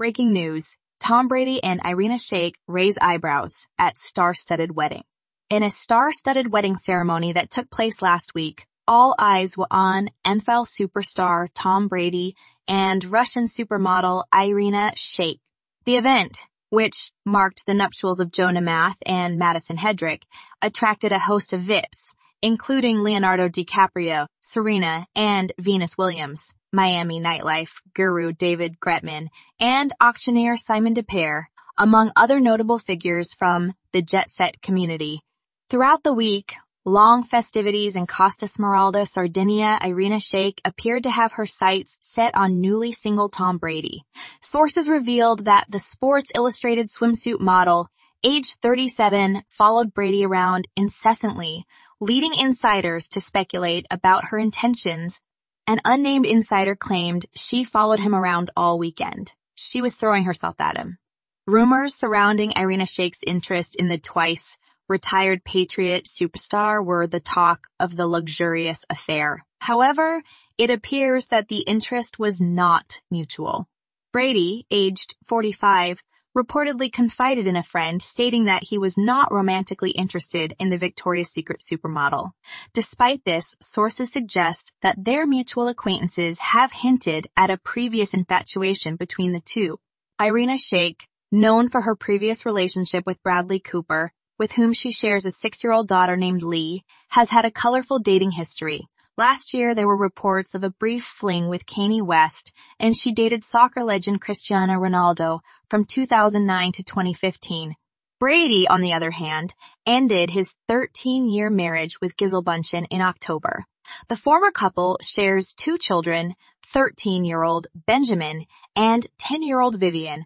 Breaking news. Tom Brady and Irina Shayk raise eyebrows at star-studded wedding. In a star-studded wedding ceremony that took place last week, all eyes were on NFL superstar Tom Brady and Russian supermodel Irina Shayk. The event, which marked the nuptials of Joe Namath and Madison Hedrick, attracted a host of VIPs, including Leonardo DiCaprio, Serena, and Venus Williams, Miami nightlife guru David Gretman, and auctioneer Simon DePere, among other notable figures from the jet set community. Throughout the week, long festivities in Costa Smeralda, Sardinia, Irina Shayk appeared to have her sights set on newly single Tom Brady. Sources revealed that the Sports Illustrated swimsuit model, age 37, followed Brady around incessantly, leading insiders to speculate about her intentions. An unnamed insider claimed she followed him around all weekend. She was throwing herself at him. Rumors surrounding Irina Shayk's interest in the twice retired Patriot superstar were the talk of the luxurious affair. However, it appears that the interest was not mutual. Brady, aged 45, reportedly confided in a friend stating that he was not romantically interested in the Victoria's Secret supermodel. Despite this, sources suggest that their mutual acquaintances have hinted at a previous infatuation between the two. Irina Shayk, known for her previous relationship with Bradley Cooper, with whom she shares a six-year-old daughter named Lee, has had a colorful dating history. Last year, there were reports of a brief fling with Kanye West, and she dated soccer legend Cristiano Ronaldo from 2009 to 2015. Brady, on the other hand, ended his 13-year marriage with Gisele Bündchen in October. The former couple shares two children, 13-year-old Benjamin and 10-year-old Vivian.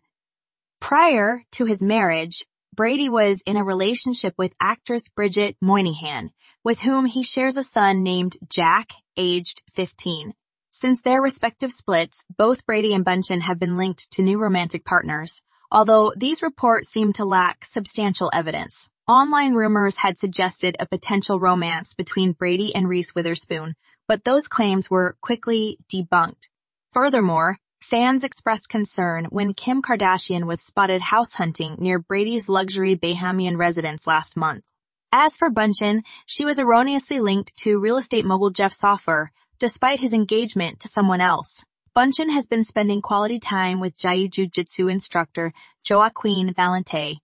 Prior to his marriage, Brady was in a relationship with actress Bridget Moynahan, with whom he shares a son named Jack, aged 15. Since their respective splits, both Brady and Bündchen have been linked to new romantic partners, although these reports seem to lack substantial evidence. Online rumors had suggested a potential romance between Brady and Reese Witherspoon, but those claims were quickly debunked. Furthermore, Fans expressed concern when Kim Kardashian was spotted house hunting near Brady's luxury Bahamian residence last month. As for Bündchen, she was erroneously linked to real estate mogul Jeff Soffer, despite his engagement to someone else. Bündchen has been spending quality time with Jai Jiu-Jitsu instructor Joaquin Valente.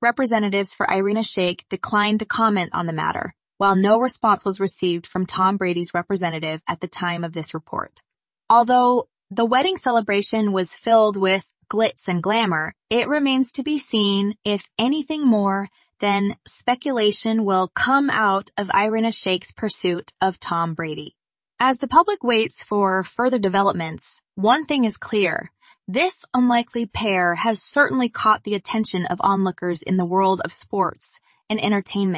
Representatives for Irina Shayk declined to comment on the matter, while no response was received from Tom Brady's representative at the time of this report. Although the wedding celebration was filled with glitz and glamour. It remains to be seen if anything more than speculation will come out of Irina Shayk's pursuit of Tom Brady. As the public waits for further developments, one thing is clear. This unlikely pair has certainly caught the attention of onlookers in the world of sports and entertainment.